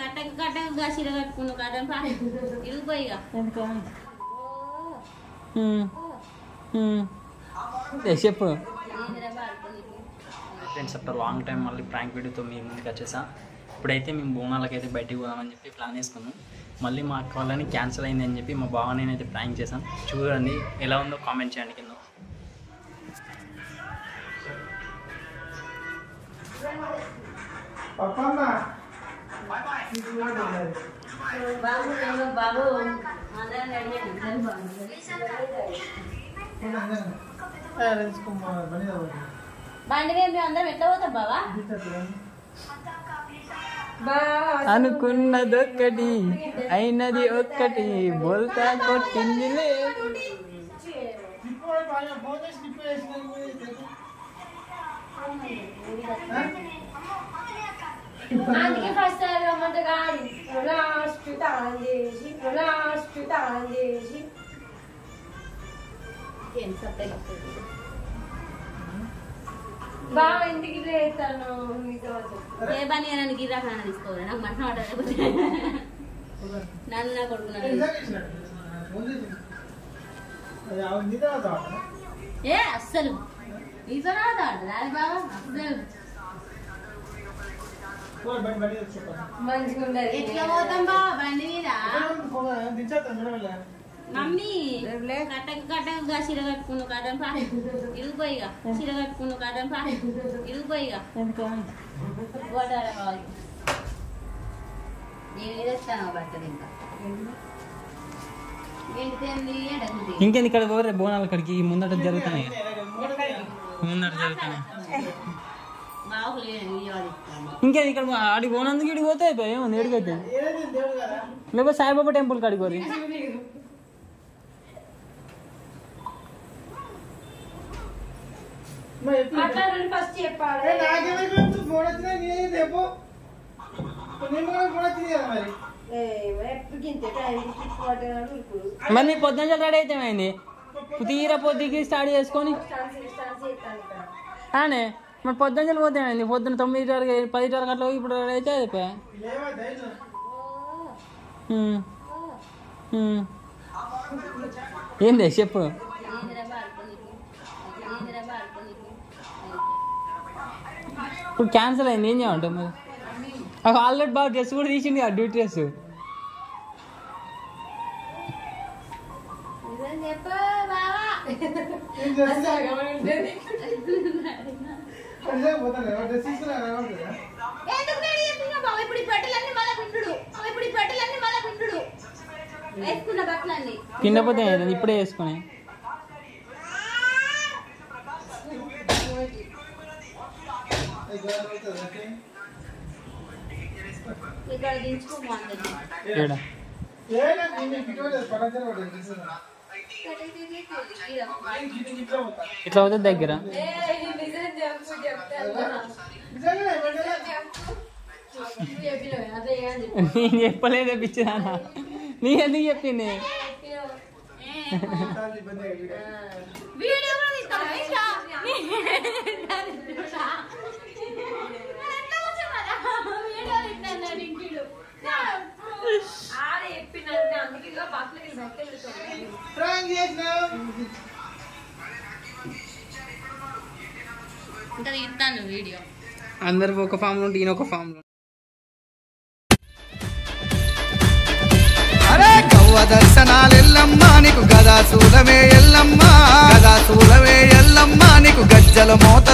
కట్టక చీర కట్టుకున్నావు కదా చెప్పు? ఫ్రెండ్స్ ఆఫ్టర్ లాంగ్ టైం మళ్ళీ ప్రాంక్ వీడియోతో మీ ముందుకు వచ్చేసా. ఇప్పుడైతే మేము బోనాలకి అయితే బయటికి పోదామని చెప్పి ప్లాన్ వేసుకున్నాం మళ్ళీ మా అక్క వాళ్ళని క్యాన్సిల్ అయింది అని చెప్పి మా బావ నేనైతే ప్రాంక్ చేశాం చూడండి ఎలా ఉందో కామెంట్ చేయండి కింద. బాబు బండి మేము అందరం ఎట్లా పోతాం బావా అనుకున్నదొక్కటి అయినది ఒక్కటి బోల్తా కొట్టింది అందుకే ఫస్ట్ సత్తగా వస్తుంది. బాగా ఇంటికి చెప్పు. ఏ పని అయినా గిరా ఖానా తీసుకోవాలి. నాకు మటన్ ఆర్డర్ నన్ను నా కొడుకున్నాను ఏ అస్సలు. నీతో రాదా రాదు బాబా అస్సలు. మంచిగా ఉండదు ఎట్లా పోతాం బండి మీద? మమ్మీ కట్టక కట్టక చీర కట్టుకున్నావు కదా పా. ఇరిగిపోయి ఇక. చీర కట్టుకున్నావు కదా పా. ఇంకేంది ఇక్కడ పోరే? బోనాల కాడికి ముందట జరుగుతున్నాయి. ముందట జరుగుతున్నాయి. బాబు లేదు వీడియో తీస్తాను ఇంకేది ఇక్కడ ఆడికి పోనందుకు ఇడికి పోతే అయిపోయి? ఏముంది? ఎడికైతే లేకపోతే సాయిబాబా టెంపుల్ కాడికి పోరి. మాట్లాడండి ఫస్ట్ చెప్పాలి ఎప్పుడు గింత టైం తీసుకుంటాడు ఇప్పుడు మరి నీ పొద్దున రెడీ అయితే ఏమైంది? తీరా పొద్దుకి స్టార్ట్ చేసుకొని? స్టాన్స్ మరి పొద్దున పోతే పొద్దున్న పొద్దున తొమ్మిది వరకు పది వరకు అట్లా ఇప్పుడు అయితే అయిపోయా? ఏంది? చెప్పు. ఇప్పుడు క్యాన్సిల్ అయింది. ఏం చేయమంటావు మరి? ఆల్రెడీ బాగా డ్రెస్ కూడా తీసింది ఆ డ్యూటీ డ్రెస్. చెప్పు బావా ఎందుకు రెడీ చేస్తున్నావు బావ ఇప్పుడు ఈ బట్టలన్నీ మళ్ళా పిండుడు బావ ఇప్పుడు ఈ బట్టలన్నీ మళ్ళా వేసుకున్న బట్టలన్నీ కిందపోతే ఏమైంది ఇప్పుడే వేసుకుని ఇక్కడ దించుకోము అందరినీ ఏడా ఇట్లా అవుతుంది దగ్గర నిజం చెప్పు చెప్తాను అదే అని నేను చెప్పలేదే పిచ్చిదానా నీ ఎందుకు చెప్పింది వీడియో కూడా తీస్తావా ఇంకా? వీడియో అందరు ఒక ఫామ్లో ఈయన ఒక ఫామ్లో అరే గవ్వ దర్శనాలు ఎల్లమ్మా నీకు గదా సూలమే ఎల్లమ్మా. గదా సూలమే ఎల్లమ్మా నీకు గజ్జల మోత